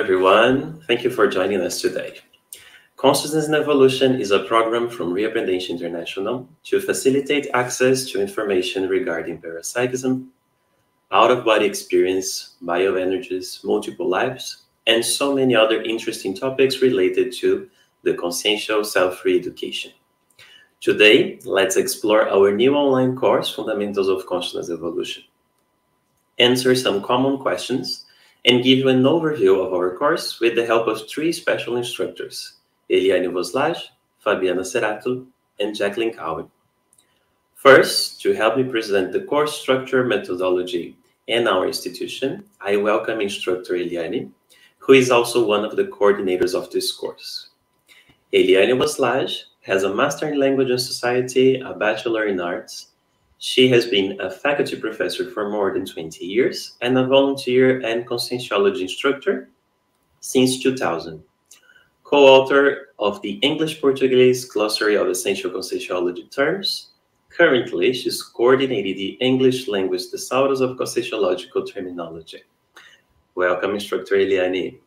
everyone. Thank you for joining us today. Consciousness and Evolution is a program from Reaprendentia International to facilitate access to information regarding parapsychism, out-of-body experience, bioenergies, multiple lives, and so many other interesting topics related to the consciential self-re-education. Today, let's explore our new online course, Fundamentals of Consciousness Evolution. Answer some common questions and give you an overview of our course with the help of three special instructors, Eliane Wojslaw, Fabiana Cerato, and Jaclyn Cowen. First, to help me present the course structure, methodology, and our institution, I welcome instructor Eliane, who is also one of the coordinators of this course. Eliane Wojslaw has a Master in Language and Society, a Bachelor in Arts, she has been a faculty professor for more than 20 years and a volunteer and conscientiology instructor since 2000. Co-author of the English-Portuguese Glossary of Essential Conscientiology Terms. Currently, she's coordinating the English language thesaurus of conscientiological terminology. Welcome, Instructor Eliane.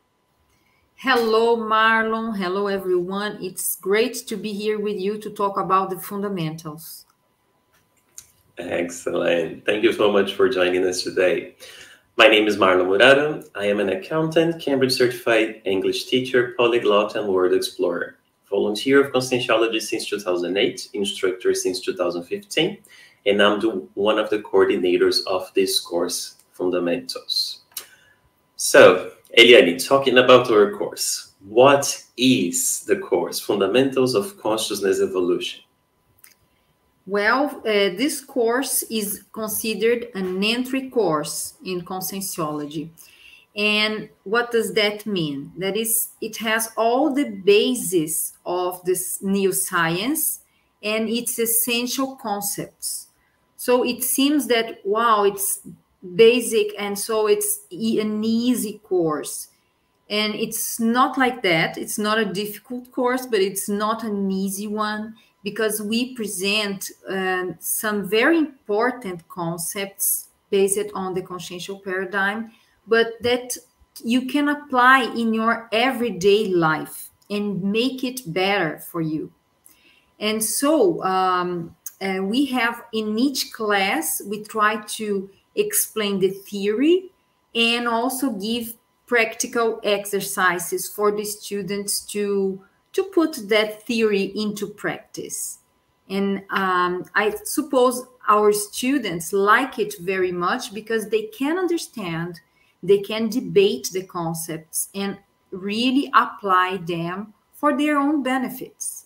Hello, Marlon. Hello, everyone. It's great to be here with you to talk about the fundamentals. Excellent. Thank you so much for joining us today. My name is Marlon Muraro. I am an accountant, Cambridge certified English teacher, polyglot, and world explorer. Volunteer of Conscientiology since 2008, instructor since 2015, and I'm the, one of the coordinators of this course, Fundamentals. So, Eliane, talking about our course, what is the course, Fundamentals of Consciousness Evolution? Well, uh, this course is considered an entry course in conscientiology. And what does that mean? That is, it has all the basis of this new science and its essential concepts. So it seems that, wow, it's basic and so it's an easy course. And it's not like that. It's not a difficult course, but it's not an easy one because we present um, some very important concepts based on the consciential paradigm, but that you can apply in your everyday life and make it better for you. And so um, uh, we have in each class, we try to explain the theory and also give practical exercises for the students to to put that theory into practice. And um, I suppose our students like it very much because they can understand, they can debate the concepts and really apply them for their own benefits.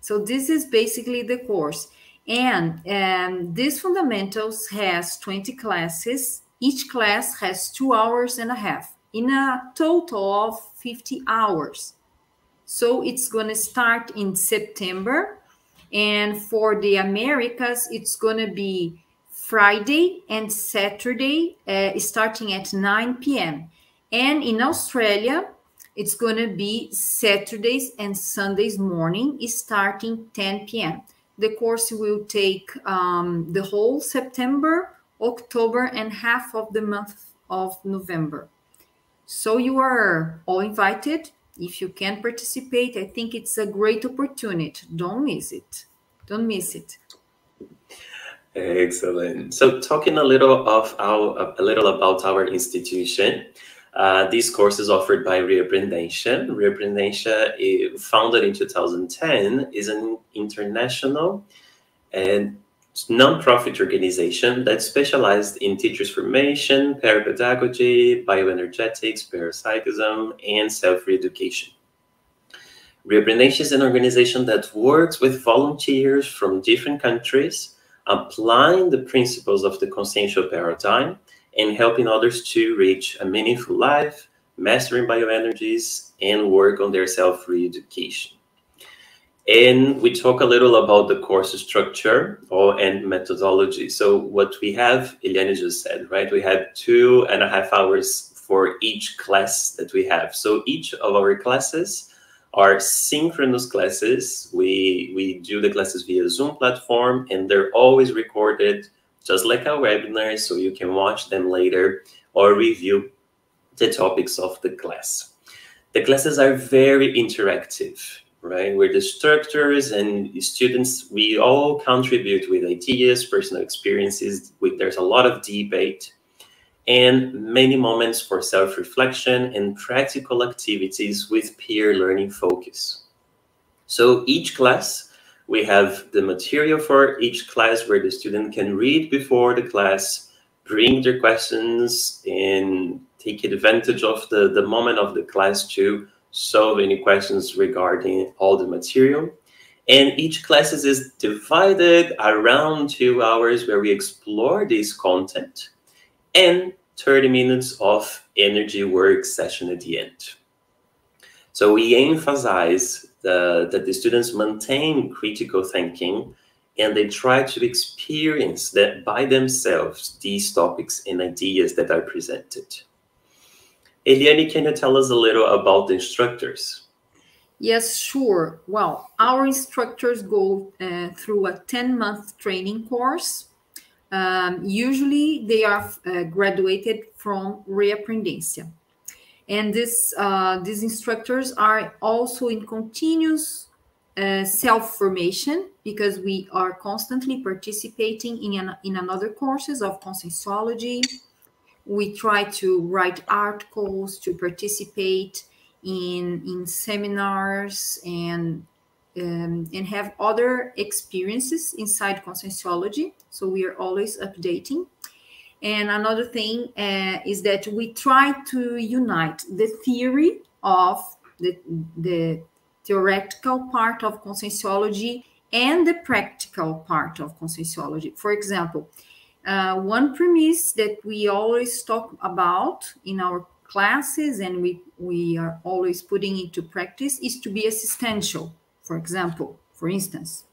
So this is basically the course. And um, this fundamentals has 20 classes. Each class has two hours and a half in a total of 50 hours. So it's going to start in September. And for the Americas, it's going to be Friday and Saturday, uh, starting at 9 p.m. And in Australia, it's going to be Saturdays and Sundays morning, starting 10 p.m. The course will take um, the whole September, October, and half of the month of November. So you are all invited if you can participate, I think it's a great opportunity. Don't miss it. Don't miss it. Excellent. So, talking a little of our a little about our institution. Uh, this course is offered by Reaprendentia. Reaprendentia, founded in 2010, is an international and non-profit organization that specialized in teachers formation, parapedagogy, bioenergetics, parapsychism, and self-re-education. Reaprendentia is an organization that works with volunteers from different countries, applying the principles of the consciential paradigm and helping others to reach a meaningful life, mastering bioenergies, and work on their self-re-education. And we talk a little about the course structure or and methodology. So what we have, Eliane just said, right? We have two and a half hours for each class that we have. So each of our classes are synchronous classes. We we do the classes via Zoom platform and they're always recorded just like a webinar so you can watch them later or review the topics of the class. The classes are very interactive, right? Where the instructors and students, we all contribute with ideas, personal experiences. there's a lot of debate and many moments for self-reflection and practical activities with peer learning focus. So each class, we have the material for each class where the student can read before the class, bring their questions, and take advantage of the, the moment of the class to solve any questions regarding all the material. And each class is divided around two hours where we explore this content and 30 minutes of energy work session at the end. So we emphasize the, that the students maintain critical thinking and they try to experience that by themselves these topics and ideas that are presented. Eliane, can you tell us a little about the instructors? Yes, sure. Well, our instructors go uh, through a 10 month training course um, usually they are uh, graduated from Reaprendentia. And this, uh, these instructors are also in continuous uh, self-formation because we are constantly participating in, an, in another courses of conscientiology. We try to write articles, to participate in, in seminars and um, and have other experiences inside conscientiology. So we are always updating. And another thing uh, is that we try to unite the theory of the, the theoretical part of conscientiology and the practical part of conscientiology. For example, uh, one premise that we always talk about in our classes and we, we are always putting into practice is to be assistential for example, for instance.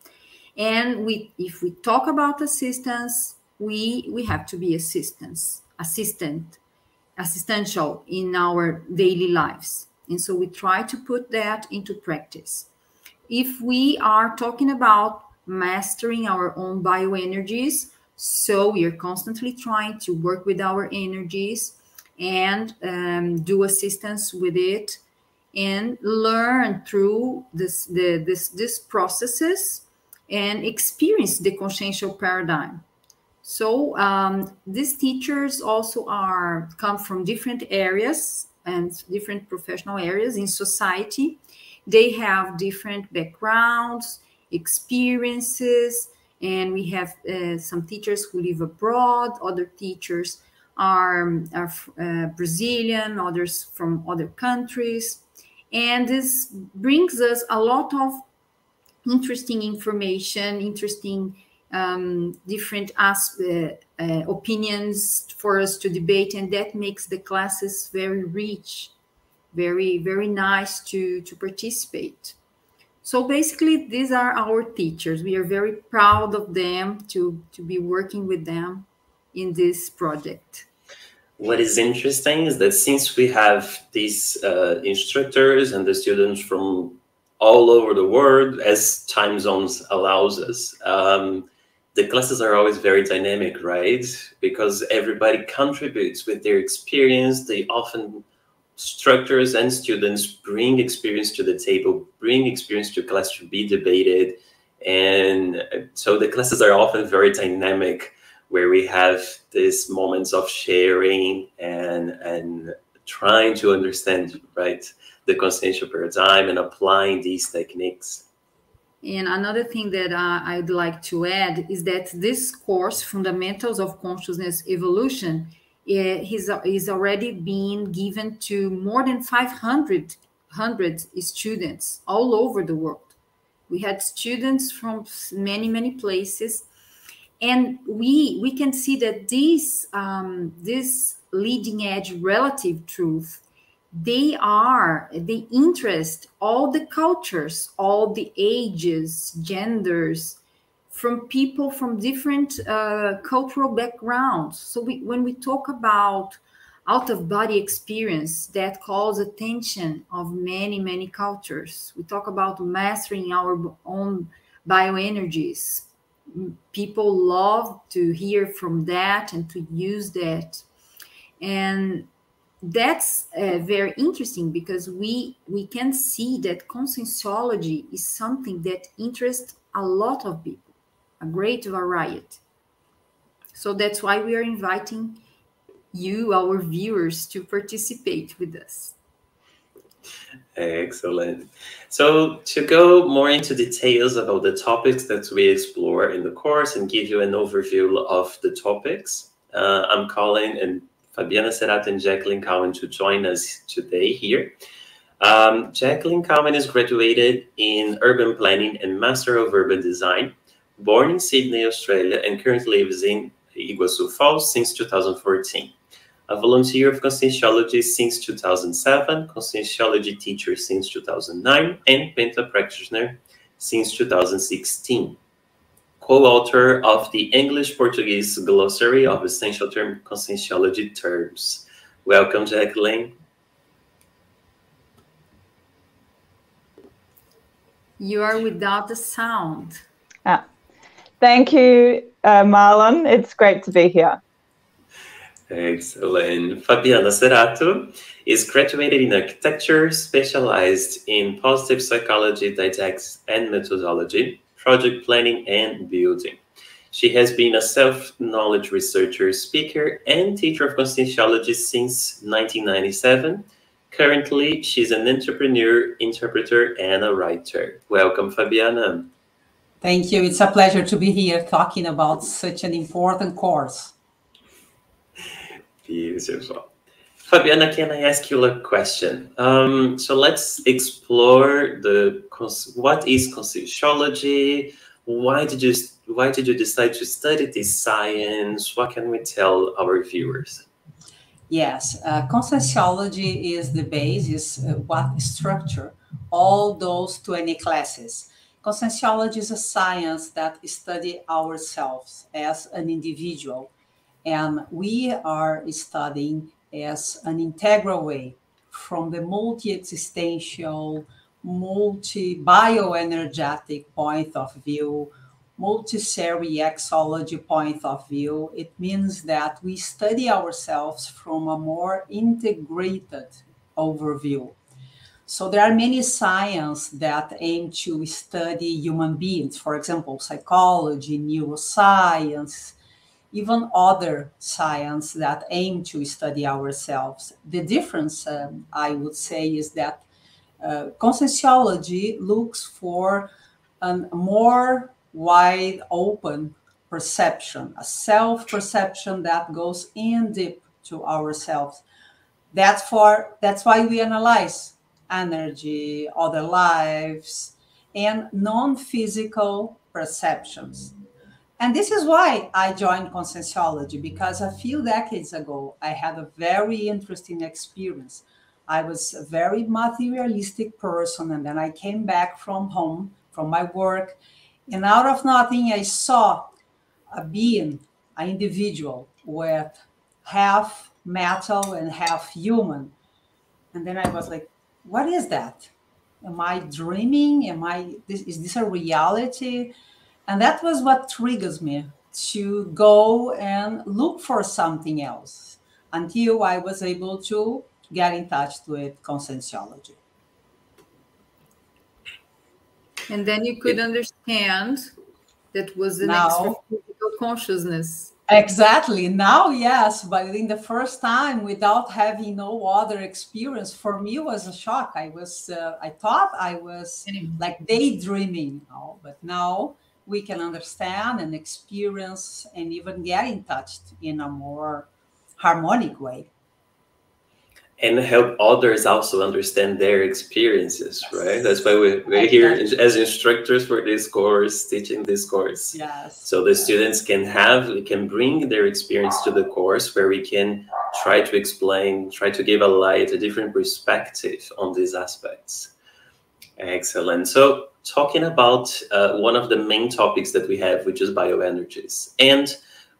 And we, if we talk about assistance, we, we have to be assistance, assistant, assistential in our daily lives. And so we try to put that into practice. If we are talking about mastering our own bioenergies, so we are constantly trying to work with our energies and um, do assistance with it and learn through this the this this processes and experience the consciential paradigm. So um, these teachers also are come from different areas and different professional areas in society. They have different backgrounds experiences and we have uh, some teachers who live abroad other teachers are, are uh, brazilian others from other countries and this brings us a lot of interesting information, interesting um, different aspect, uh, opinions for us to debate, and that makes the classes very rich, very very nice to to participate. So basically, these are our teachers. We are very proud of them to to be working with them in this project. What is interesting is that since we have these uh, instructors and the students from all over the world as time zones allows us um, the classes are always very dynamic right? Because everybody contributes with their experience. They often instructors and students bring experience to the table bring experience to class to be debated. And so the classes are often very dynamic where we have these moments of sharing and and trying to understand right the consciential paradigm and applying these techniques. And another thing that uh, I'd like to add is that this course, Fundamentals of Consciousness Evolution, is, is already been given to more than 500 students all over the world. We had students from many, many places and we we can see that this um, this leading edge relative truth they are they interest all the cultures all the ages genders from people from different uh, cultural backgrounds. So we, when we talk about out of body experience that calls attention of many many cultures we talk about mastering our own bioenergies. People love to hear from that and to use that. And that's uh, very interesting because we we can see that conscientiology is something that interests a lot of people, a great variety. So that's why we are inviting you, our viewers, to participate with us. Excellent. So to go more into details about the topics that we explore in the course and give you an overview of the topics, uh, I'm calling and Fabiana Cerato and Jaclyn Cowen to join us today here. Um, Jaclyn Cowen is graduated in urban planning and Master of Urban Design, born in Sydney, Australia, and currently lives in Iguazu Falls since 2014 a volunteer of Conscientiology since 2007, Conscientiology teacher since 2009, and Penta practitioner since 2016. Co-author of the English-Portuguese Glossary of Essential Term Conscientiology Terms. Welcome, Jaclyn. You are without the sound. Ah, thank you, uh, Marlon. It's great to be here. Excellent. Fabiana Cerato is graduated in architecture, specialized in positive psychology, didactics and methodology, project planning and building. She has been a self-knowledge researcher, speaker, and teacher of conscientiology since 1997. Currently, she's an entrepreneur, interpreter, and a writer. Welcome, Fabiana. Thank you. It's a pleasure to be here talking about such an important course. Beautiful. Fabiana, can I ask you a question? Um, so let's explore the what is conscientiology. Why did you why did you decide to study this science? What can we tell our viewers? Yes, uh, is the basis, uh, what structure all those 20 classes. Conscienciology is a science that study ourselves as an individual and we are studying as an integral way from the multi-existential, multi-bioenergetic point of view, multi-seriexology point of view. It means that we study ourselves from a more integrated overview. So there are many science that aim to study human beings, for example, psychology, neuroscience, even other science that aim to study ourselves. The difference, um, I would say, is that uh, looks for a more wide open perception, a self perception that goes in deep to ourselves. That's for that's why we analyze energy, other lives, and non-physical perceptions. And this is why I joined Conscientiology, because a few decades ago, I had a very interesting experience. I was a very materialistic person, and then I came back from home, from my work, and out of nothing, I saw a being, an individual with half metal and half human. And then I was like, what is that? Am I dreaming? Am I, this, is this a reality? And that was what triggers me to go and look for something else until I was able to get in touch with conscientiology. And then you could understand that was an now, physical consciousness. Exactly. Now, yes, but in the first time, without having no other experience, for me was a shock. I was, uh, I thought I was like daydreaming, know, but now we can understand and experience and even get in touch in a more harmonic way and help others also understand their experiences yes. right? That's why we, we're here as instructors for this course teaching this course. Yes. So the students can have can bring their experience to the course where we can try to explain try to give a light a different perspective on these aspects. Excellent. So talking about uh, one of the main topics that we have, which is bioenergies. And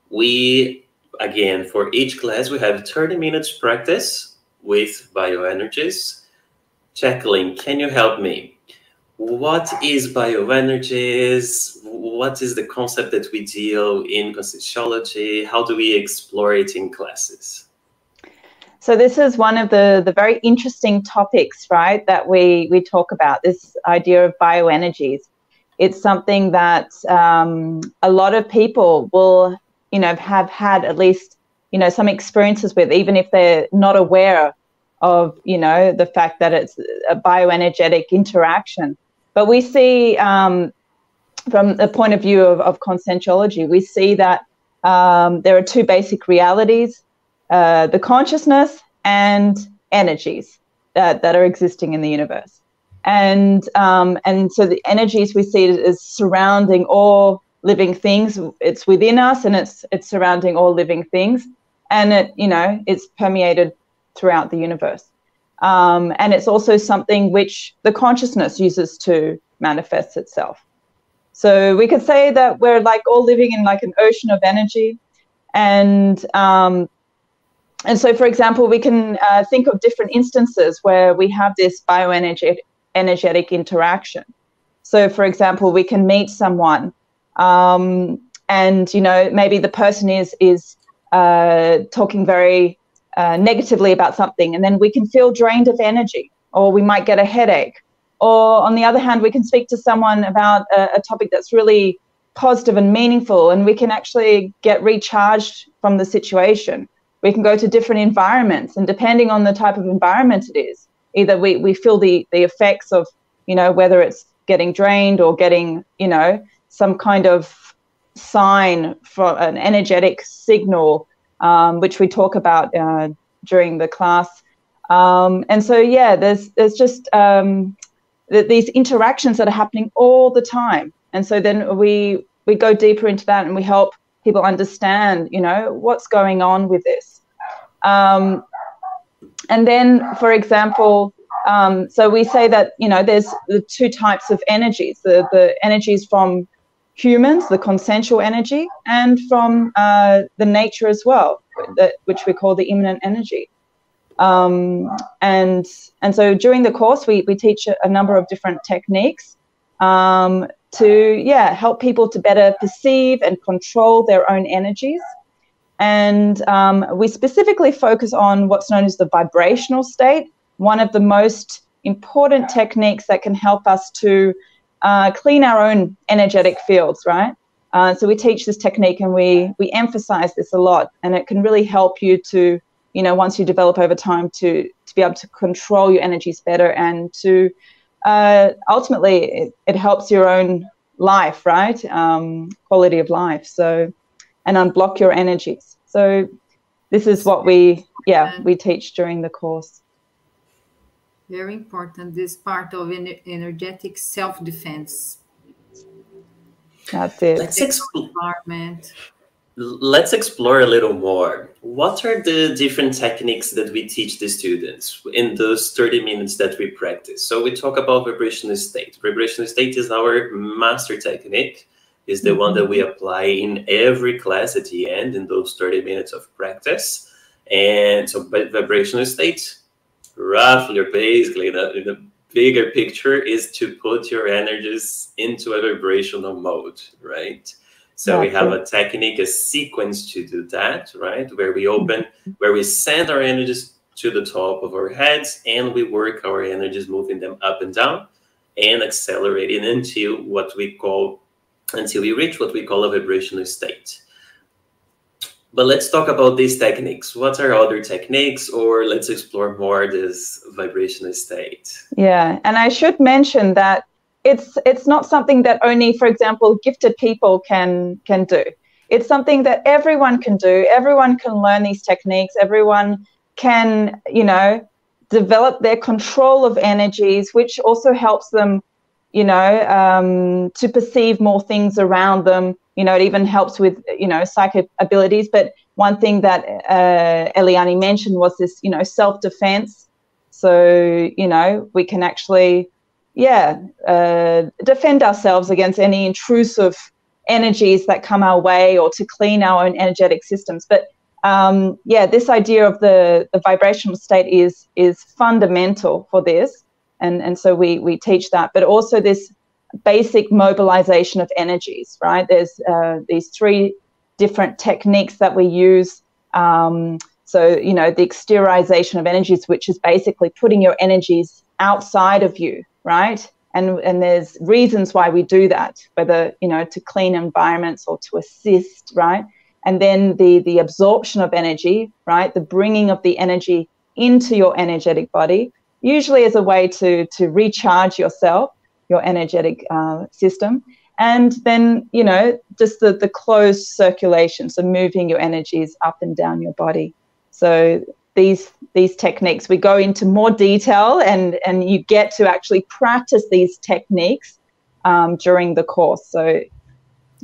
we, again, for each class, we have 30 minutes practice with bioenergies. Jaclyn, can you help me? What is bioenergies? What is the concept that we deal in conscientiology? How do we explore it in classes? So this is one of the, the very interesting topics, right, that we, we talk about, this idea of bioenergies. It's something that um, a lot of people will, you know, have had at least, you know, some experiences with, even if they're not aware of, you know, the fact that it's a bioenergetic interaction. But we see, um, from the point of view of, of conscientiology, we see that um, there are two basic realities uh, the consciousness and energies that, that are existing in the universe. And, um, and so the energies we see is surrounding all living things. It's within us and it's, it's surrounding all living things. And it, you know, it's permeated throughout the universe. Um, and it's also something which the consciousness uses to manifest itself. So we could say that we're like all living in like an ocean of energy, and um, and so, for example, we can uh, think of different instances where we have this bioenergetic energetic interaction. So, for example, we can meet someone, um, and you know, maybe the person is is uh, talking very uh, negatively about something, and then we can feel drained of energy, or we might get a headache. Or on the other hand, we can speak to someone about a, a topic that's really positive and meaningful, and we can actually get recharged from the situation we can go to different environments and depending on the type of environment it is either we, we feel the the effects of you know whether it's getting drained or getting you know some kind of sign for an energetic signal um, which we talk about uh, during the class um, and so yeah there's there's just um, th- these interactions that are happening all the time and so then we we go deeper into that and we help people understand, you know, what's going on with this. Um, and then, for example, um, so we say that, you know, there's the two types of energies, the, the energies from humans, the consciential energy, and from uh, the nature as well, that, which we call the immanent energy. Um, and and so during the course, we, we teach a, number of different techniques um, to yeah help people to better perceive and control their own energies and um, we specifically focus on what's known as the vibrational state one of the most important techniques that can help us to uh, clean our own energetic fields right uh, so we teach this technique and we we emphasize this a lot and it can really help you to you know once you develop over time to to be able to control your energies better and to uh, ultimately it, it, helps your own life, right? Um, quality of life. So, and unblock your energies. So, this is what we, yeah, we teach during the course. Very important. This part of energetic self defense. That's it. Let's explore. Environment let's explore a little more. What are the different techniques that we teach the students in those 30 minutes that we practice? So we talk about vibrational state. Vibrational state is our master technique, is the one that we mm-hmm. apply in every class at the end in those 30 minutes of practice. And so vibrational state, roughly or basically the, the bigger picture is to put your energies into a vibrational mode, right? So we have a technique, a sequence to do that, right? Where we open, where we send our energies to the top of our heads and we work our energies moving them up and down and accelerating until what we call, until we reach what we call a vibrational state. But let's talk about these techniques. What are other techniques, or let's explore more this vibrational state? Yeah, and I should mention that it's it's not something that only for example gifted people can can do it's something that everyone can do everyone can learn these techniques everyone can you know develop their control of energies which also helps them you know um, to perceive more things around them you know it even helps with you know psychic abilities but one thing that uh, eliane mentioned was this you know self-defense so you know we can actually yeah, uh, defend ourselves against any intrusive energies that come our way or to clean our own energetic systems. But um, yeah, this idea of the, the vibrational state is is fundamental for this. And, and so we, we teach that, but also this basic mobilization of energies, right? There's uh, these three different techniques that we use. Um, So, you know, the exteriorization of energies, which is basically putting your energies outside of you, right? And, and there's reasons why we do that, whether, you know, to clean environments or to assist, right? And then the, the absorption of energy, right? The bringing of the energy into your energetic body, usually as a way to, to recharge yourself, your energetic uh, system. And then, you know, just the, the closed circulation, so moving your energies up and down your body. So these these techniques, we go into more detail and, and you get to actually practice these techniques um, during the course. So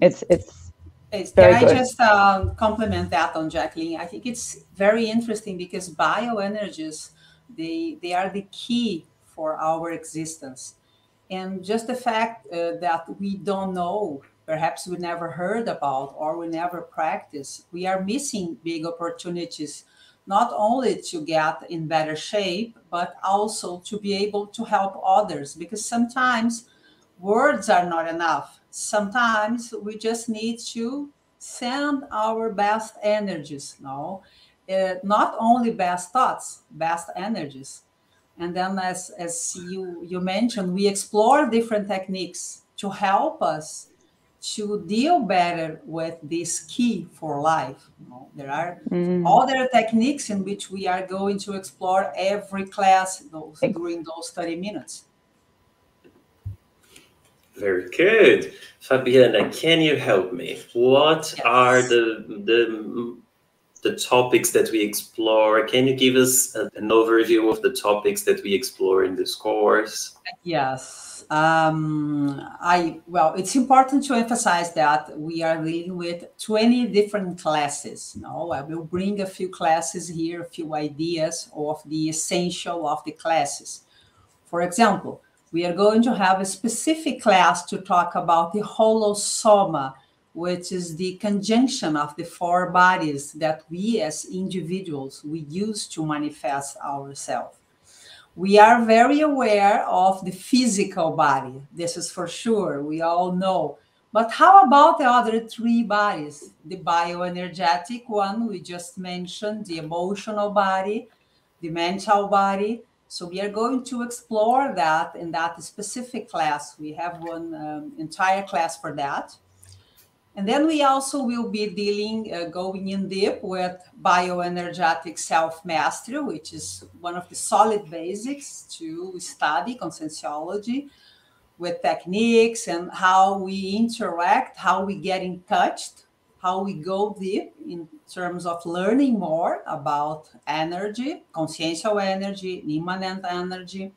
it's it's it's, can I just um, compliment that on Jaclyn? I think it's very interesting because bioenergies, they, they are the key for our existence. And just the fact uh, that we don't know, perhaps we never heard about or we never practice, we are missing big opportunities, not only to get in better shape, but also to be able to help others. Because sometimes words are not enough sometimes we just need to send our best energies no uh, not only best thoughts best energies and then as as you you mentioned we explore different techniques to help us to deal better with this key for life you know, there are mm. other techniques in which we are going to explore every class those, during those 30 minutes very good. Fabiana, can you help me? What yes. are the, the the topics that we explore? Can you give us a, an overview of the topics that we explore in this course? Yes. Um, I well, it's important to emphasize that we are dealing with 20 different classes. No, I will bring a few classes here, a few ideas of the essential of the classes. For example, we are going to have a specific class to talk about the holosoma, which is the conjunction of the four bodies that we as individuals we use to manifest ourselves. We are very aware of the physical body. This is for sure. We all know. But how about the other three bodies? The bioenergetic one we just mentioned, the emotional body, the mental body, so we are going to explore that in that specific class. We have one um, entire class for that. And then we also will be dealing, uh, going in deep with bioenergetic self-mastery, which is one of the solid basics to study conscientiology with techniques and how we interact, how we get in touch how we go deep in terms of learning more about energy, consciential energy, immanent energy.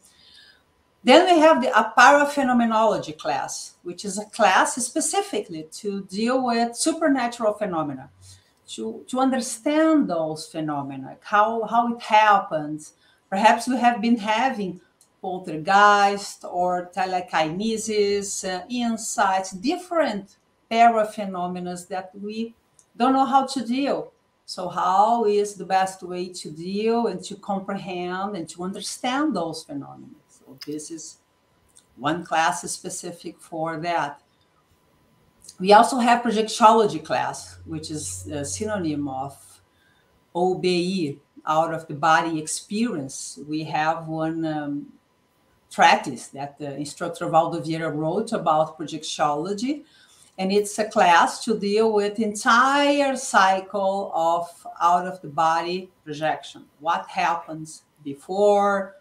Then we have the aparaphenomenology class, which is a class specifically to deal with supernatural phenomena, to, to understand those phenomena, how, how it happens. Perhaps we have been having poltergeist or telekinesis, uh, insights, different paraphenomena that we don't know how to deal. So, how is the best way to deal and to comprehend and to understand those phenomena? This is one class specific for that. We also have projectiology class, which is a synonym of OBE, out of the body experience. We have one um, treatise that the instructor Waldo Vieira wrote about projectiology and it's a class to deal with entire cycle of out of the body projection what happens before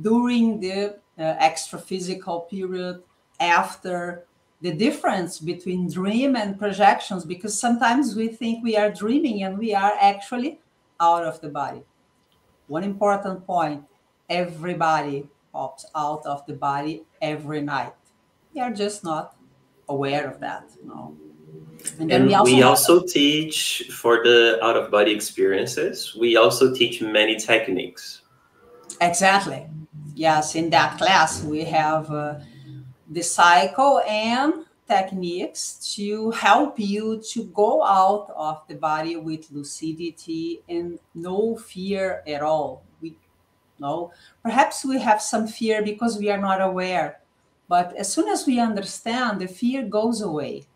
during the uh, extra physical period after the difference between dream and projections because sometimes we think we are dreaming and we are actually out of the body one important point everybody pops out of the body every night we are just not aware of that. Know? And and we also, we also teach for the out of body experiences, we also teach many techniques. Exactly. Yes, in that class, we have uh, the cycle and techniques to help you to go out of the body with lucidity and no fear at all. We no, perhaps we have some fear because we are not aware but as soon as we understand, the fear goes away.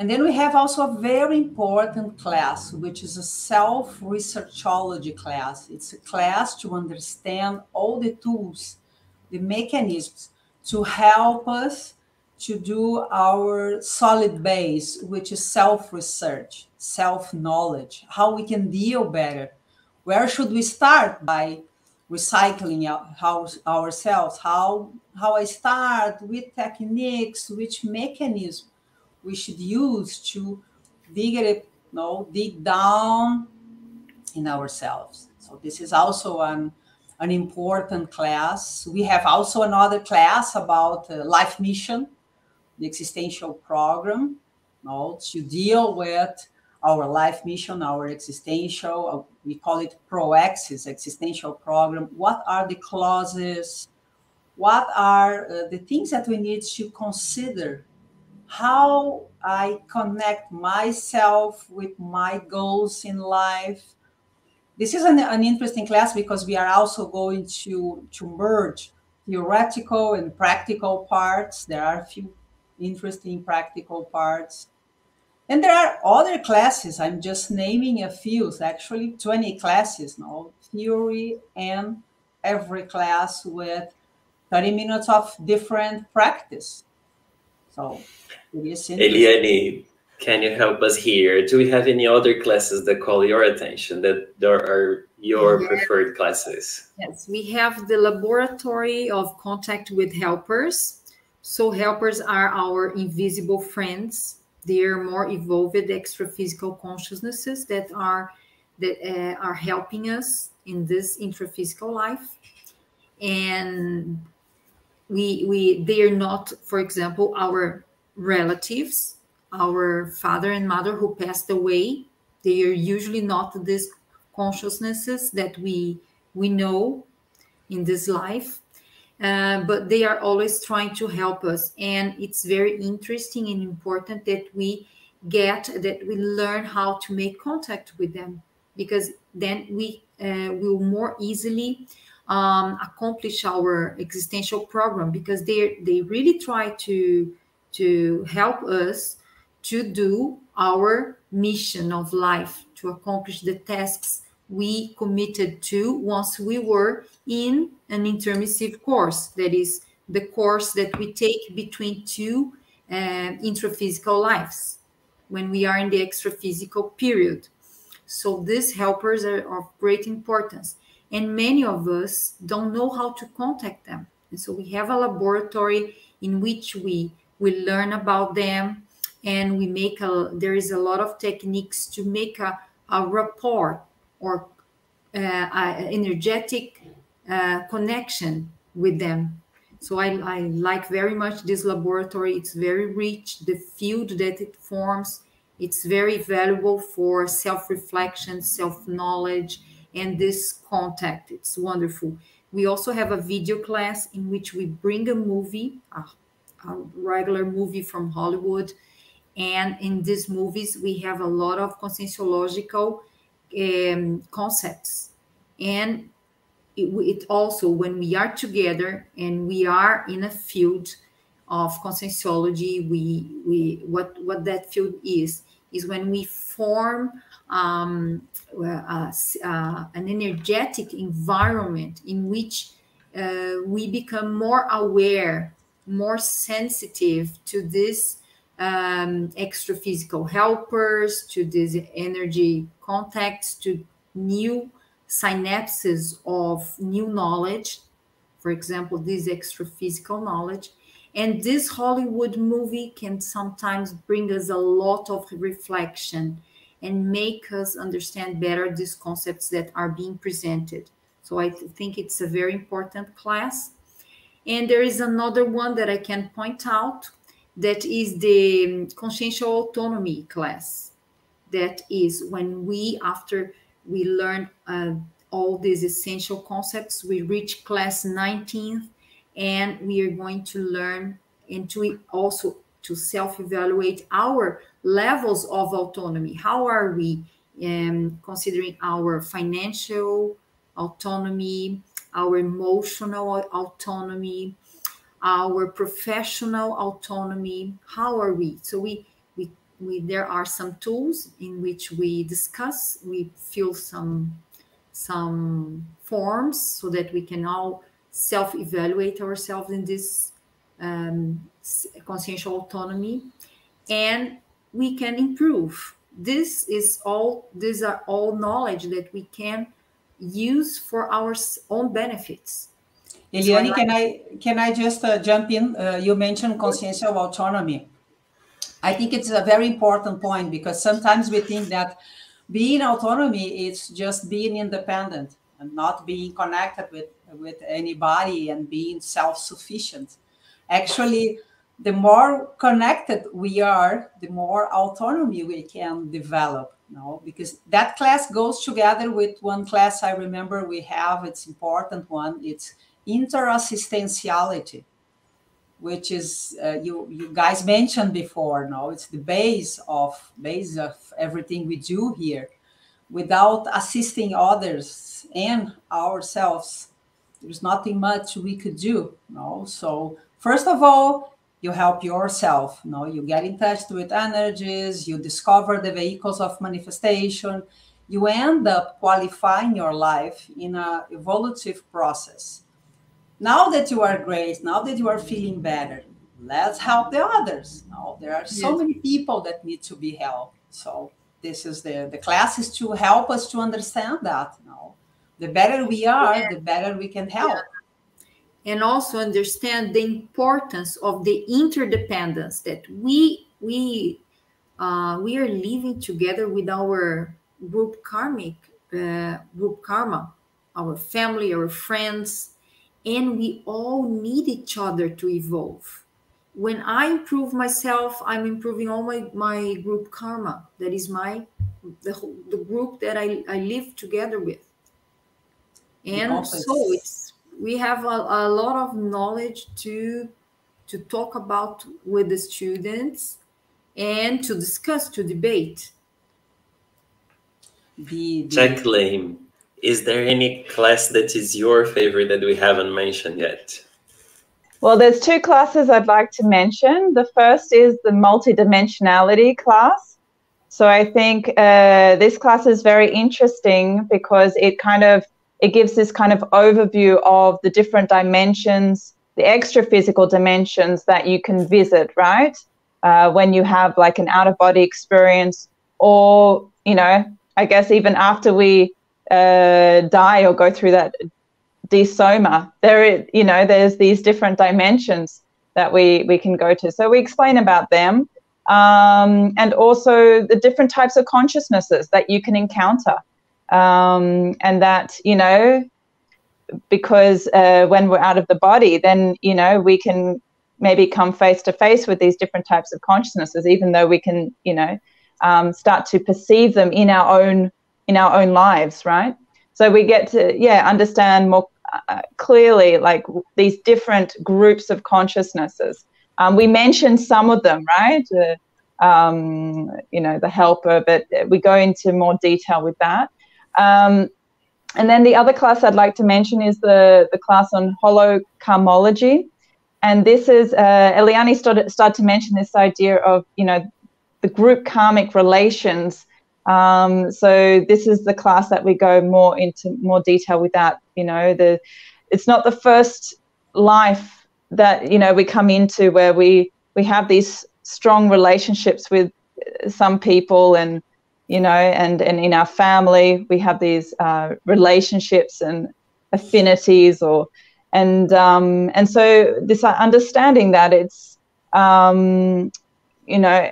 And then we have also a very important class, which is a self researchology class. It's a class to understand all the tools, the mechanisms to help us to do our solid base, which is self research, self knowledge, how we can deal better. Where should we start by recycling our, ourselves? How, how I start with techniques, which mechanism we should use to dig it, you know, dig down in ourselves. So this is also an an important class. We have also another class about uh, life mission, the existential program, you know, to deal with our life mission, our existential, uh, we call it Proexis existential program. What are the clauses? What are uh, the things that we need to consider how I connect myself with my goals in life. This is an, an interesting class because we are also going to, to merge theoretical and practical parts. There are a few interesting practical parts. And there are other classes. I'm just naming a few, actually 20 classes now, theory and every class with 30 minutes of different practice. So Eliane, can you help us here? Do we have any other classes that call your attention that there are your yes. preferred classes? Yes, we have the laboratory of contact with helpers. So helpers are our invisible friends. They are more evolved extra-physical consciousnesses that are that uh, are helping us in this intraphysical life. And we we they are not, for example, our relatives, our father and mother who passed away. They are usually not these consciousnesses that we we know in this life, uh, but they are always trying to help us. And it's very interesting and important that we get that we learn how to make contact with them because then we uh, will more easily um, accomplish our existential program because they they really try to to help us to do our mission of life to accomplish the tasks we committed to once we were in an intermissive course. That is the course that we take between two uh, intraphysical lives when we are in the extraphysical period. So these helpers are of great importance and many of us don't know how to contact them. And so we have a laboratory in which we we learn about them and we make a there is a lot of techniques to make a, a rapport or uh, a energetic uh, connection with them. So I, I like very much this laboratory. It's very rich. The field that it forms it's very valuable for self-reflection self-knowledge and this contact. It's wonderful. We also have a video class in which we bring a movie, a, a regular movie from Hollywood. And in these movies, we have a lot of conscientiological um, concepts. And it, it, also, when we are together and we are in a field of conscientiology, we, we what, what that field is, is when we form um, uh, uh, an energetic environment in which uh, we become more aware, more sensitive to these um, extra physical helpers, to these energy contacts, to new synapses of new knowledge. For example, this extra physical knowledge. And this Hollywood movie can sometimes bring us a lot of reflection and make us understand better these concepts that are being presented. So I think it's a very important class. And there is another one that I can point out that is the consciential autonomy class. That is when we, after we learn uh, all these essential concepts, we reach class 19th and we are going to learn and to also to self-evaluate our levels of autonomy. How are we um, considering our financial autonomy, our emotional autonomy, our professional autonomy? How are we? So we we we there are some tools in which we discuss, we fill some some forms so that we can all self-evaluate ourselves in this um, consciential autonomy, and we can improve. This is all. These are all knowledge that we can use for our own benefits. Eliane, so can I can I just uh, jump in? Uh, you mentioned consciential autonomy. I think it's a very important point because sometimes we think that being autonomy is just being independent and not being connected with with anybody and being self-sufficient. Actually, the more connected we are, the more autonomy we can develop. No, because that class goes together with one class I remember we have. It's important one. It's interassistentiality, which is uh, you you guys mentioned before. No, it's the base of base of everything we do here. Without assisting others and ourselves, there's nothing much we could do. No, so first of all, you help yourself. No, you get in touch with energies. You discover the vehicles of manifestation. You end up qualifying your life in a evolutive process now that you are great, now that you are feeling better, let's help the others. Now there are so yes. many people that need to be helped. So this is the the class is to help us to understand that. you Now, the better we are, yeah. the better we can help. Yeah. And also understand the importance of the interdependence that we we uh, we are living together with our group karmic uh, group karma, our family, our friends, and we all need each other to evolve. When i improve myself i'm improving all my, my group karma. That is my the, the group that I, I live together with. And so it's we have a, a lot of knowledge to to talk about with the students and to discuss to debate the, the... Jaclyn is there any class that is your favorite that we haven't mentioned yet? Well, there's two classes I'd like to mention. The first is the multidimensionality class. So I think uh, this class is very interesting because it kind of it gives this kind of overview of the different dimensions, the extra physical dimensions that you can visit, right? Uh, when you have like an out of body experience, or you know, I guess even after we uh, die or go through that desoma, there, you know, there's these different dimensions that we we can go to. So we explain about them, um, and also the different types of consciousnesses that you can encounter, um, and that you know, because uh, when we're out of the body, then you know we can maybe come face to face with these different types of consciousnesses, even though we can, you know, um, start to perceive them in our own in our own lives, right? So we get to, yeah, understand more uh, clearly like these different groups of consciousnesses. Um, we mentioned some of them, right? Uh, um, you know, the helper, but we go into more detail with that. Um, and then the other class I'd like to mention is the, the class on holokarmology. And this is, uh, Eliane started, started to mention this idea of, you know, the group karmic relations um, so this is the class that we go more into more detail with that. You know, the it's not the first life that you know we come into where we we have these strong relationships with some people and you know and and in our family we have these uh, relationships and affinities or and um, and so this understanding that it's um, you know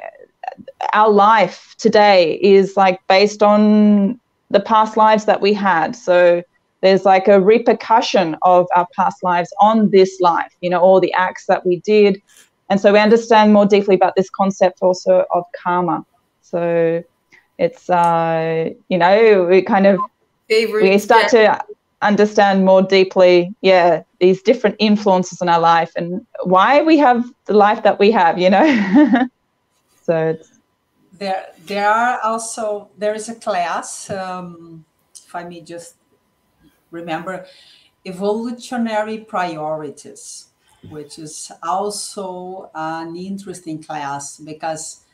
our life today is like based on the past lives that we had. So there's like a repercussion of our past lives on this life, you know, all the acts that we did. And so we understand more deeply about this concept also of karma. So it's, uh, you know, we kind of, Favorite, we start to understand more deeply, yeah, these different influences in our life and why we have the life that we have, you know. so it's, there there are also there is a class um, if i may just remember evolutionary priorities which is also an interesting class because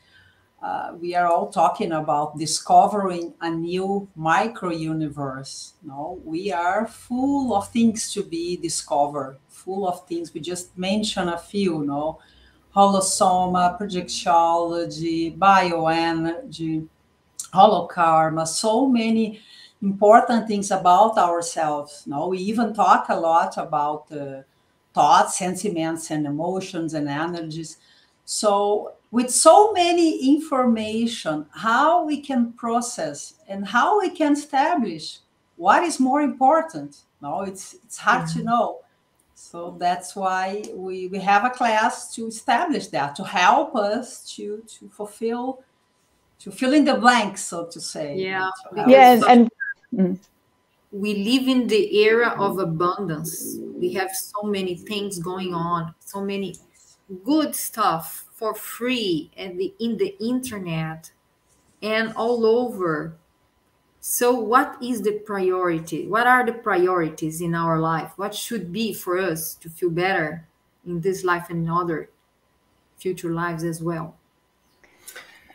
uh, we are all talking about discovering a new micro universe. No, we are full of things to be discovered, full of things. We just mention a few, no, holosoma, projectiology, bioenergy, holokarma, so many important things about ourselves. No, we even talk a lot about uh, thoughts, sentiments, and emotions and energies. So, with so many information, how we can process and how we can establish what is more important. No, it's it's hard mm-hmm. to know. So that's why we, we have a class to establish that, to help us to to fulfill to fill in the blanks, so to say. Yeah. Yeah, and, and mm. we live in the era of abundance. We have so many things going on, so many good stuff for free and the in the internet and all over. So what is the priority? What are the priorities in our life? What should be for us to feel better in this life and in other future lives as well?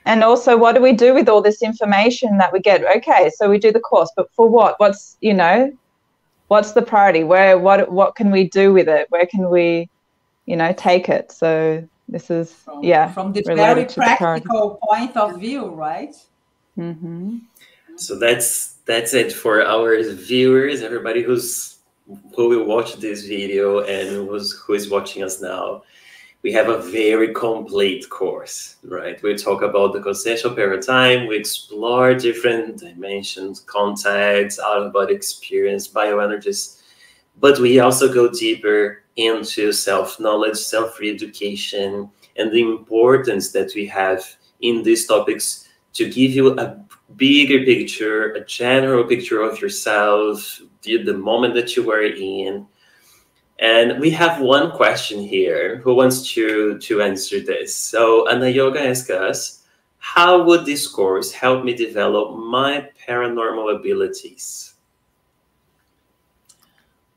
And also what do we do with all this information that we get? Okay so we do the course but for what? What's you know what's the priority? Where what what can we do with it? Where can we you know take it? So this is from, yeah from the very practical point of view right mm-hmm. so that's that's it for our viewers everybody who's who will watch this video and who's who is watching us now we have a very complete course, right? We talk about the consciential paradigm, we explore different dimensions, contacts, out of body experience, bioenergies, but we also go deeper into self knowledge, self re education, and the importance that we have in these topics to give you a bigger picture, a general picture of yourself, the, the moment that you were in and we have one question here. Who wants to, to answer this? So Ana Yoga asks us, how would this course help me develop my paranormal abilities?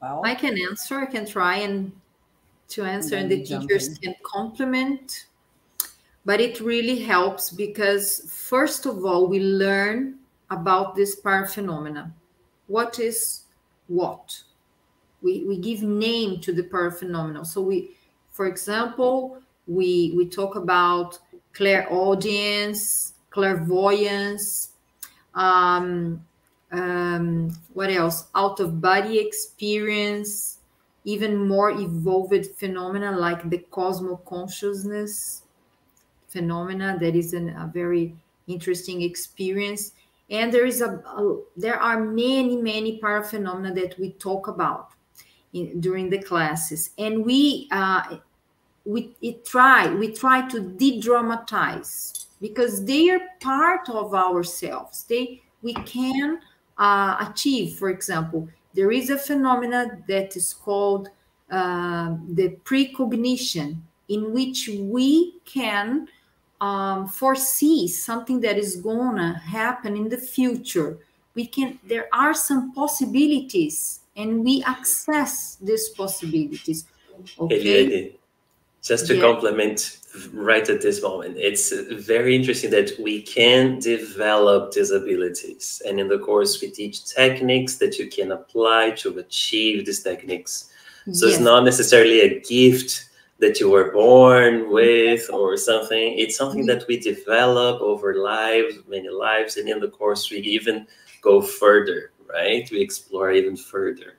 Well, I can answer. I can try and to answer, and, and the teachers can complement. But it really helps because, first of all, we learn about this paraphenomena. What is what? we, we give name to the paraphenomenal. So we, for example, we we talk about clairaudience, clairvoyance, um, um, what else? Out of body experience, even more evolved phenomena like the cosmo consciousness phenomena. That is an, a very interesting experience. And there is a, a there are many many paraphenomena that we talk about in, during the classes, and we uh, we it try we try to de-dramatize because they are part of ourselves. They we can uh, achieve, for example, there is a phenomenon that is called uh, the precognition, in which we can um, foresee something that is gonna happen in the future. We can. There are some possibilities and we access these possibilities. Okay. Just to yeah. complement right at this moment, it's very interesting that we can develop these abilities. And in the course, we teach techniques that you can apply to achieve these techniques. So yes. it's not necessarily a gift that you were born with or something. It's something that mm-hmm. we develop over lives, many lives. And in the course, we even go further right? We explore even further.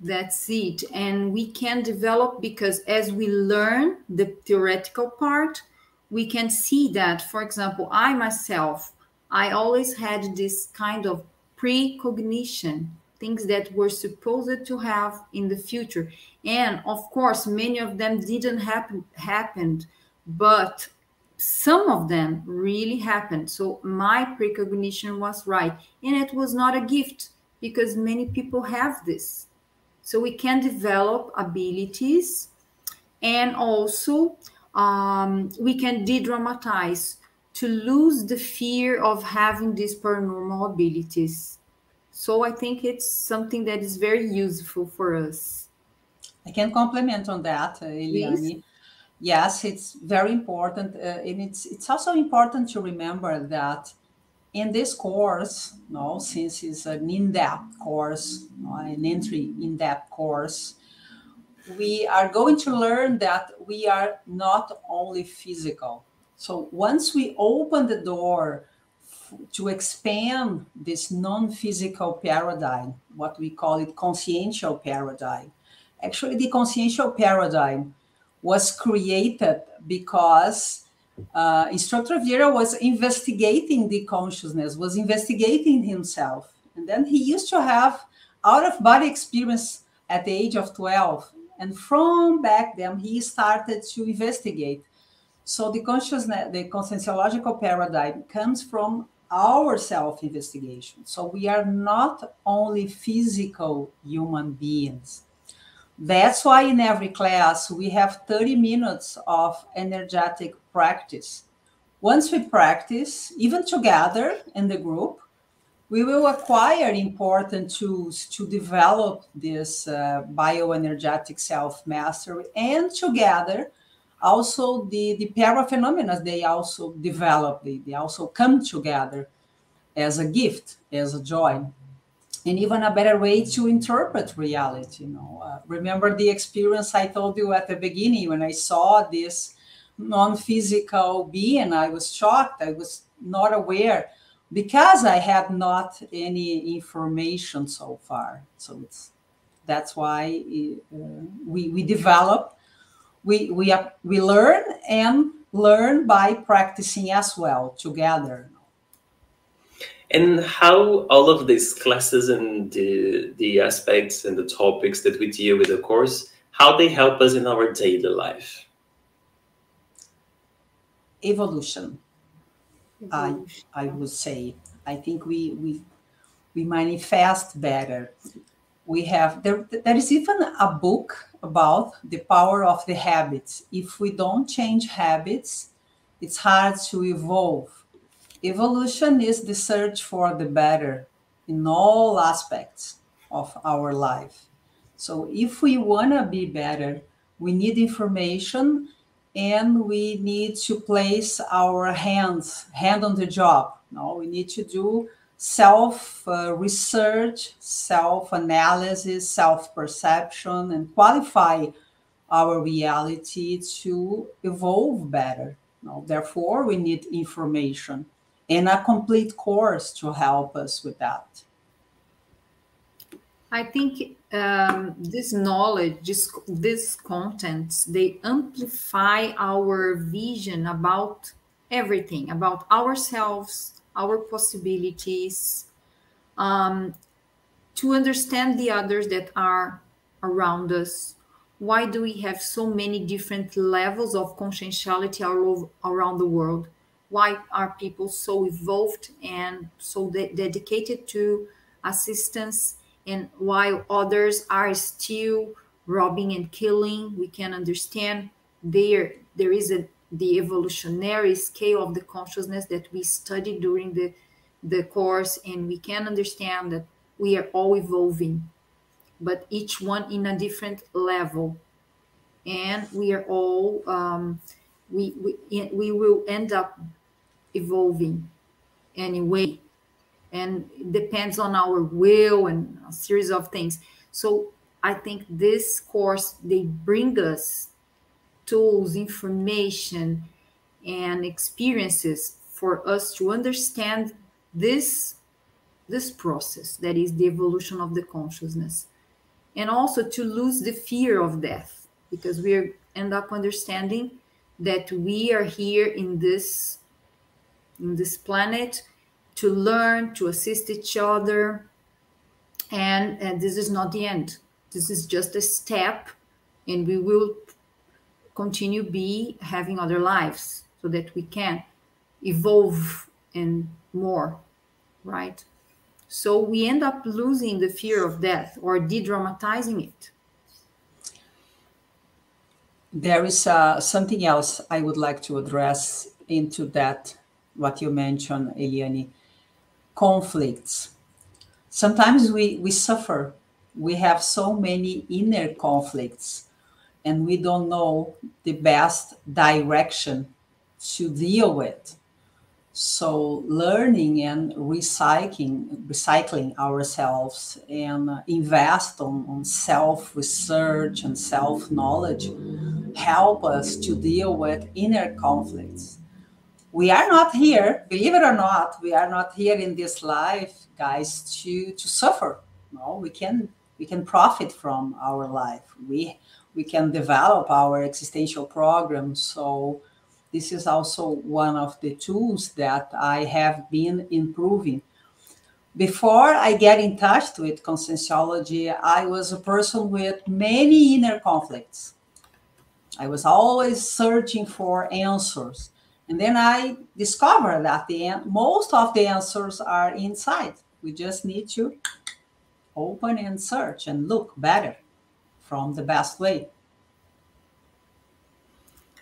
That's it. And we can develop because as we learn the theoretical part, we can see that, for example, I myself, I always had this kind of precognition, things that were supposed to have in the future. And of course, many of them didn't happen happened, but some of them really happened. So my precognition was right. And it was not a gift because many people have this. So we can develop abilities and also um, we can de dramatize to lose the fear of having these paranormal abilities. So I think it's something that is very useful for us. I can complement on that, Eliane. yes, it's very important, uh, and it's it's also important to remember that in this course, no, since it's an in-depth course, no, an entry in-depth course, we are going to learn that we are not only physical. So once we open the door to expand this non-physical paradigm, what we call it consciential paradigm. Actually, the consciential paradigm was created because uh, instructor Vieira was investigating the consciousness, was investigating himself. And then he used to have out of body experience at the age of 12. And from back then, he started to investigate. So the consciousness, the conscientiological paradigm comes from our self investigation. So we are not only physical human beings. That's why in every class we have 30 minutes of energetic practice. Once we practice, even together in the group, we will acquire important tools to develop this uh, bioenergetic self mastery and together also the, the paraphenomena they also develop, they, they also come together as a gift, as a joy. And even a better way to interpret reality. You know, uh, remember the experience I told you at the beginning when I saw this non-physical being. I was shocked. I was not aware because I had not any information so far. So it's that's why uh, we we develop we we we learn and learn by practicing as well together and how all of these classes and the the aspects and the topics that we deal with the course how they help us in our daily life evolution, evolution. i i would say i think we we we manifest better we have there there is even a book about the power of the habits. If we don't change habits, it's hard to evolve. Evolution is the search for the better in all aspects of our life. So if we want to be better, we need information and we need to place our hands hand on the job. No, we need to do self uh, research, self analysis, self perception, and qualify our reality to evolve better. Now, therefore, we need information and a complete course to help us with that. I think um, this knowledge, this, these contents, they amplify our vision about everything, about ourselves, our possibilities, um, to understand the others that are around us. Why do we have so many different levels of conscientiality all around the world? Why are people so evolved and so de dedicated to assistance, and while others are still robbing and killing? We can understand there there is a the evolutionary scale of the consciousness that we studied during the, the course, and we can understand that we are all evolving, but each one in a different level. And we are all, um, we, we, we will end up evolving anyway. And it depends on our will and a series of things. So I think this course, they bring us tools, information, and experiences for us to understand this this process that is the evolution of the consciousness and also to lose the fear of death because we end up understanding that we are here in this in this planet to learn to assist each other. And, and this is not the end. This is just a step and we will continue be having other lives so that we can evolve and more right? So we end up losing the fear of death or de-dramatizing it. There is uh, something else i would like to address into that what you mentioned eliane conflicts sometimes we we suffer we have so many inner conflicts and we don't know the best direction to deal with. So learning and recycling, recycling ourselves and invest on, on self-research and self-knowledge help us to deal with inner conflicts. We are not here, believe it or not, we are not here in this life, guys, to, to suffer. No, we can we can profit from our life. We we can develop our existential program. So this is also one of the tools that I have been improving. Before I get in touch with conscientiology, I was a person with many inner conflicts. I was always searching for answers. And then I discovered that the most of the answers are inside. We just need to open and search and look better from the best way.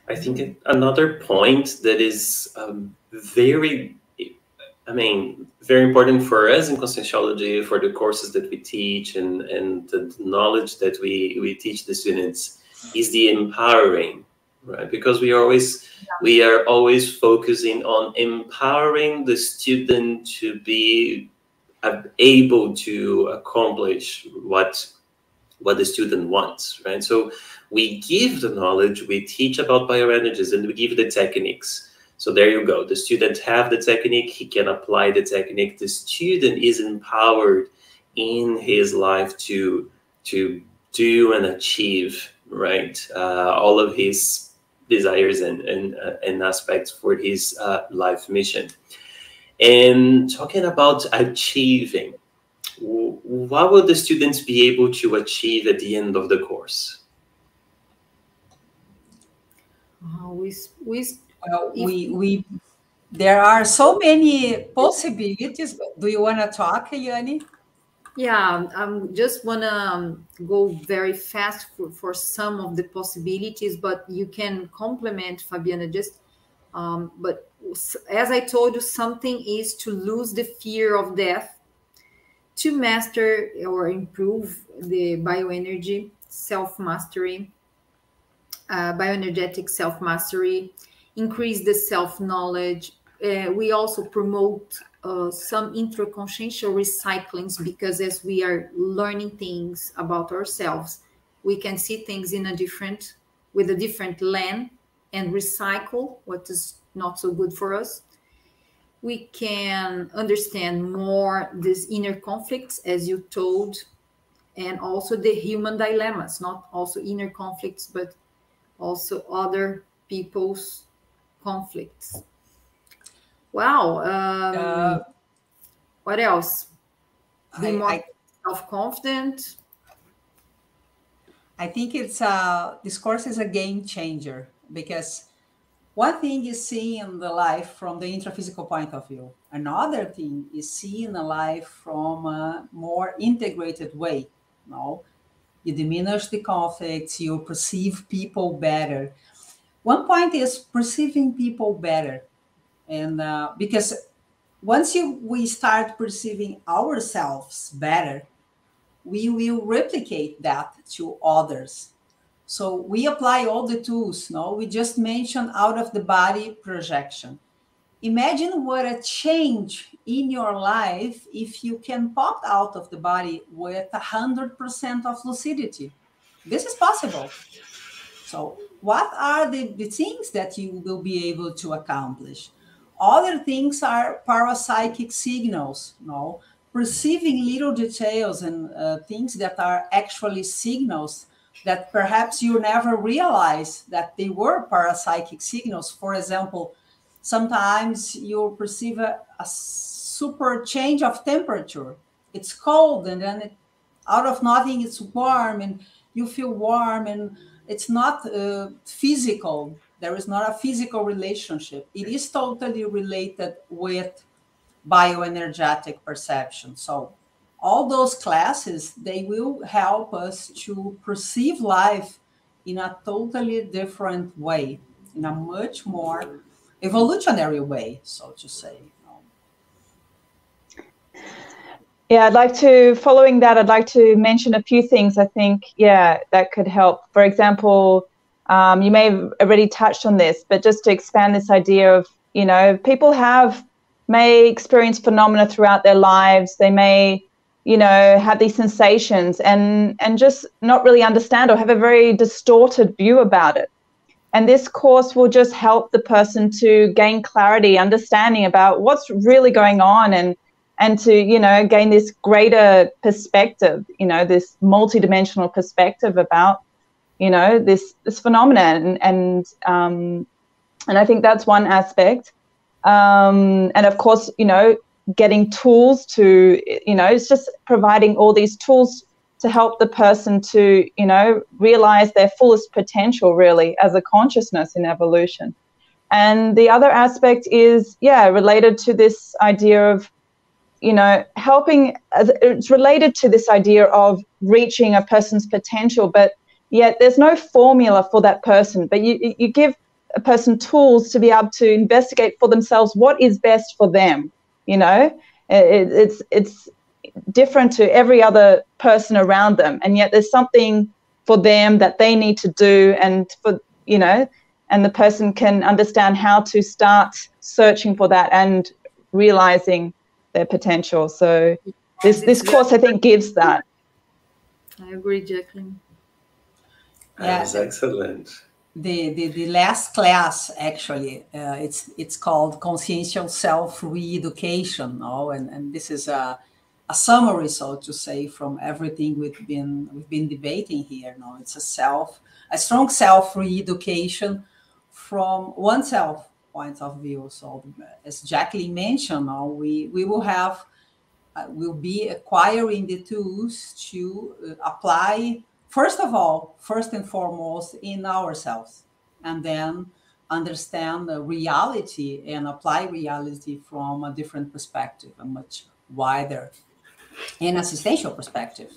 I think another point that is um, very, I mean, very important for us in conscientiology, for the courses that we teach and, and the knowledge that we, we teach the students is the empowering, right? Because we are always, we are always focusing on empowering the student to be able to accomplish what what the student wants, right? So we give the knowledge, we teach about bioenergies, and we give the techniques. So there you go. The student have the technique, he can apply the technique. The student is empowered in his life to to do and achieve, right? Uh, all of his desires and and, uh, and aspects for his uh, life mission. And talking about achieving, what will the students be able to achieve at the end of the course? Uh, we, we, well, we, we, there are so many possibilities. Do you want to talk, Eliane? Yeah, I um, just want to um, go very fast for, for some of the possibilities, but you can complement, Fabiana, just, um, but as I told you, something is to lose the fear of death to master or improve the bioenergy self mastery, uh, bioenergetic self mastery, increase the self knowledge. Uh, we also promote uh, some intraconsciential recyclings because as we are learning things about ourselves, we can see things in a different, with a different lens and recycle what is not so good for us. We can understand more these inner conflicts as you told and also the human dilemmas not also inner conflicts but also other people's conflicts wow um, uh, what else be I, more I, self-confident i think it's uh this course is a game changer because one thing is seeing the life from the intraphysical point of view. Another thing is seeing the life from a more integrated way. You know, you diminish the conflicts, you perceive people better. One point is perceiving people better, and uh, because once you we start perceiving ourselves better, we will replicate that to others so we apply all the tools. No, we just mentioned out of the body projection. Imagine what a change in your life if you can pop out of the body with a hundred percent of lucidity. This is possible. So, what are the, the things that you will be able to accomplish? Other things are parapsychic signals, no, perceiving little details and uh, things that are actually signals that perhaps you never realize that they were parapsychic signals. For example, sometimes you perceive a, a super change of temperature. It's cold, and then it, out of nothing, it's warm, and you feel warm, and it's not uh, physical. There is not a physical relationship. It is totally related with bioenergetic perception. So all those classes they will help us to perceive life in a totally different way in a much more evolutionary way so to say Yeah, I'd like to, following that, I'd like to mention a few things I think, yeah, that could help. For example, um, you may have already touched on this, but just to expand this idea of, you know, people have, may experience phenomena throughout their lives. They may, you know, have these sensations and, and just not really understand or have a very distorted view about it. And this course will just help the person to gain clarity, understanding about what's really going on and and to you know gain this greater perspective you know this multidimensional perspective about you know this this phenomenon. And um, and i think that's one aspect. Um, and of course you know getting tools to you know it's just providing all these tools to help the person to you know realize their fullest potential really as a consciousness in evolution. And the other aspect is yeah related to this idea of you know, helping, it's related to this idea of reaching a person's potential, but yet there's no formula for that person. But you, you give a person tools to be able to investigate for themselves what is best for them. You know, it, it's, it's different to every other person around them. And yet there's something for them that they need to do and for, you know, and the person can understand how to start searching for that and realizing their potential. So this this course I think gives that. I agree, Jaclyn. That's excellent. The, the, the last class actually uh, it's it's called consciential self re-education no? and, and this is a, a summary so to say from everything we've been we've been debating here no it's a self a strong self re-education from oneself point of view. So as Jaclyn mentioned, now we, we will have, uh, we'll be acquiring the tools to uh, apply, first of all, first and foremost in ourselves, and then understand the reality and apply reality from a different perspective, a much wider and assistential perspective.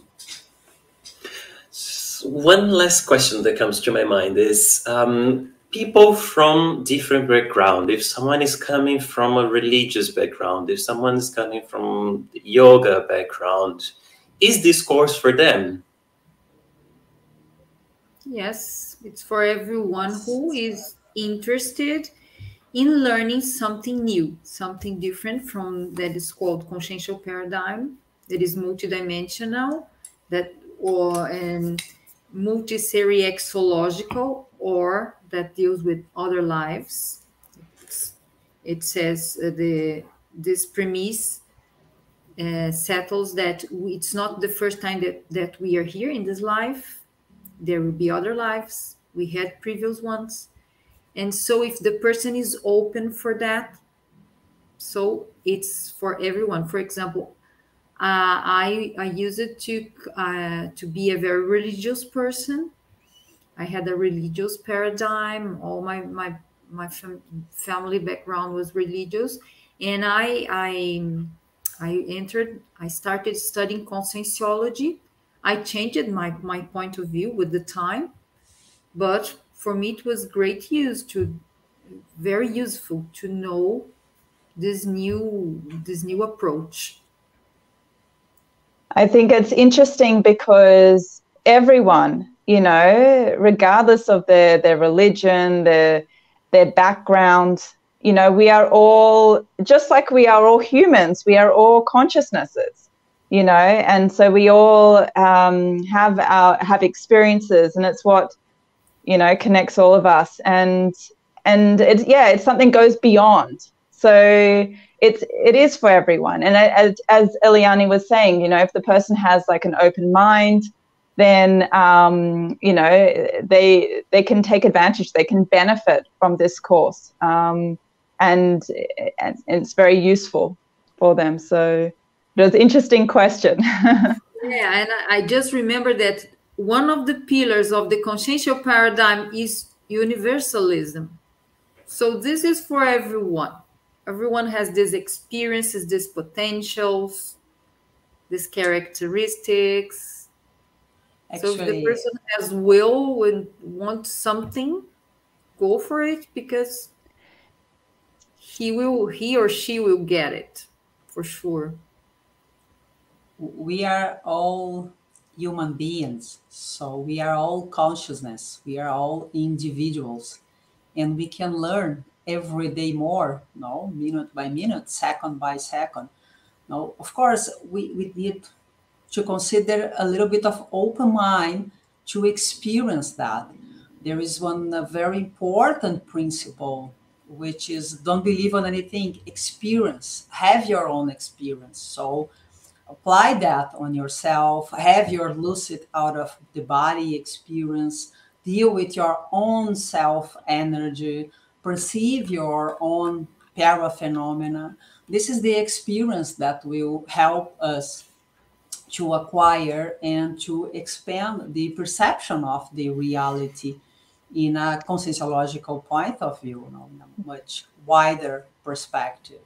One last question that comes to my mind is um, people from different background if someone is coming from a religious background if someone is coming from yoga background is this course for them yes it's for everyone who is interested in learning something new something different from that is called consciential paradigm that is multidimensional that or and multiseriexological or that deals with other lives. it says uh, the this premise uh, settles that it's not the first time that, that we are here in this life. There will be other lives. We had previous ones. And so if the person is open for that, so it's for everyone. For example, uh, I, I use it to, uh, to be a very religious person I had a religious paradigm. All my my my fam- family background was religious, and I I I entered. I started studying conscientiology. I changed my my point of view with the time, but for me it was great use to very useful to know this new this new approach. I think it's interesting because everyone you know, regardless of their their religion, their their background, you know, we are all just like we are all humans. We are all consciousnesses, you know, and so we all um, have our have experiences, and it's what you know connects all of us. And and it's yeah, it's something goes beyond. So it's it is for everyone. And as as Eliane was saying, you know, if the person has like an open mind then um, you know they they can take advantage. They can benefit from this course, um, and, and it's very useful for them. So it was an interesting question. yeah, and I just remember that one of the pillars of the consciential paradigm is universalism. So this is for everyone. Everyone has these experiences, these potentials, these characteristics Actually, so if the person has will and wants something, go for it because he will he or she will get it for sure. We are all human beings. So we are all consciousness. We are all individuals. And we can learn every day more, no, minute by minute, second by second. No, of course, we, we need to consider a little bit of open mind to experience that. There is one very important principle, which is don't believe on anything, experience, have your own experience. So apply that on yourself, have your lucid out of the body experience, deal with your own self energy, perceive your own paraphenomena. This is the experience that will help us to acquire and to expand the perception of the reality in a conscientiological point of view, you know, in a much wider perspective.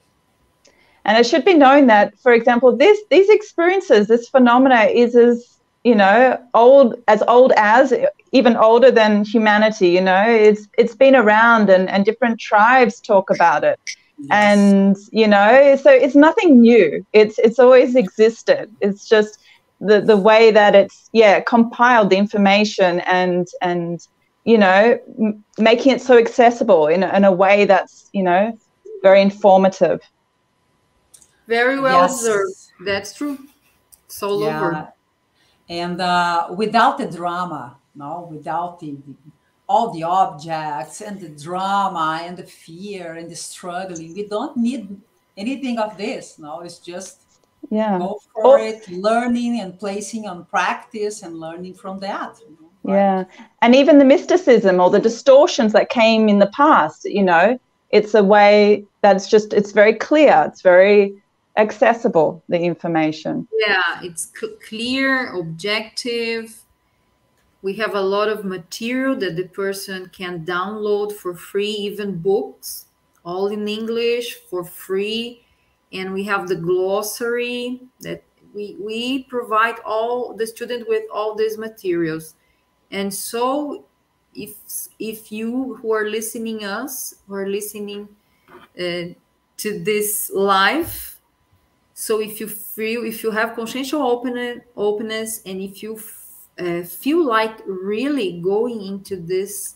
And it should be known that, for example, this these experiences, this phenomena is as you know old as old as even older than humanity. You know, it's it's been around, and and different tribes talk about it. Yes. And you know, so it's nothing new. It's it's always existed. It's just the the way that it's yeah compiled the information and and you know m- making it so accessible in in a way that's you know very informative. Very well yes. observed. That's true. It's all yeah. over. And uh, without the drama, no, without the, the all the objects and the drama and the fear and the struggling. We don't need anything of this. No, it's just yeah go for oh. it, learning and placing on practice and learning from that. right? Yeah, and even the mysticism or the distortions that came in the past. You know, it's a way that's just it's very clear. It's very accessible the information yeah it's clear objective we have a lot of material that the person can download for free, even books, all in English for free. And we have the glossary that we, we provide all the student with all these materials. And so if if you who are listening us who are listening uh, to this live so if you feel if you have conscientious open, openness and if you uh, feel like really going into this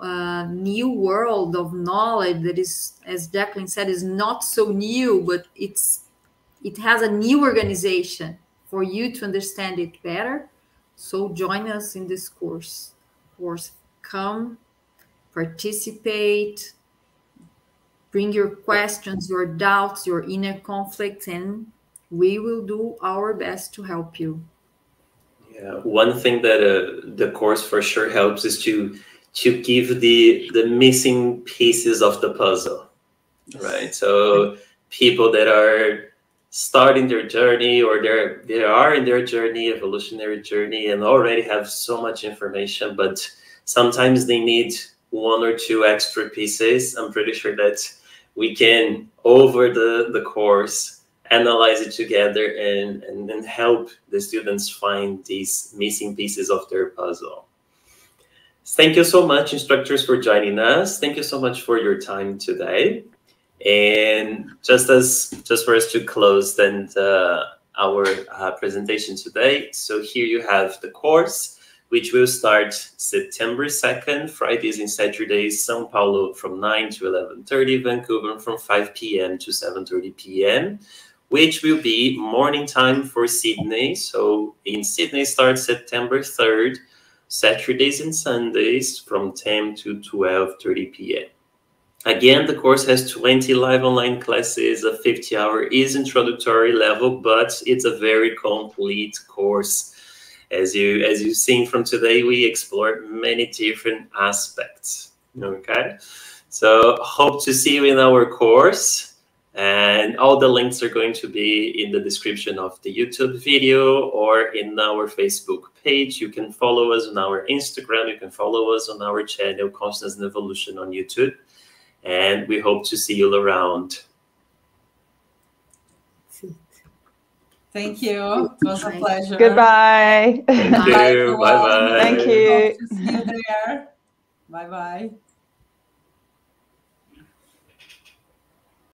uh, new world of knowledge that is, as Jaclyn said, is not so new, but it's it has a new organization for you to understand it better. So join us in this course. Course, come, participate, bring your questions, your doubts, your inner conflicts, and we will do our best to help you. Yeah, one thing that uh, the course for sure helps is to to give the the missing pieces of the puzzle, right? So people that are starting their journey or they're they are in their journey, evolutionary journey, and already have so much information, but sometimes they need one or two extra pieces. I'm pretty sure that we can over the the course analyze it together and, and then help the students find these missing pieces of their puzzle. Thank you so much, instructors, for joining us. Thank you so much for your time today. And just as just for us to close then the, our uh, presentation today. So here you have the course, which will start September 2nd, Fridays and Saturdays, Sao Paulo from 9 to 11.30, Vancouver from 5 p.m. to 7.30 p.m which will be morning time for Sydney. So in Sydney starts September 3rd, Saturdays and Sundays from 10 to 12.30 p.m. Again, the course has 20 live online classes. A 50 hour is introductory level, but it's a very complete course. As you as you've seen from today, we explore many different aspects. Okay, so hope to see you in our course. And all the links are going to be in the description of the YouTube video or in our Facebook page. You can follow us on our Instagram. You can follow us on our channel, Consciousness and Evolution on YouTube. And we hope to see you around. Thank you. It was a pleasure. Goodbye. Thank you. Bye bye. Thank you. see you there. Bye bye.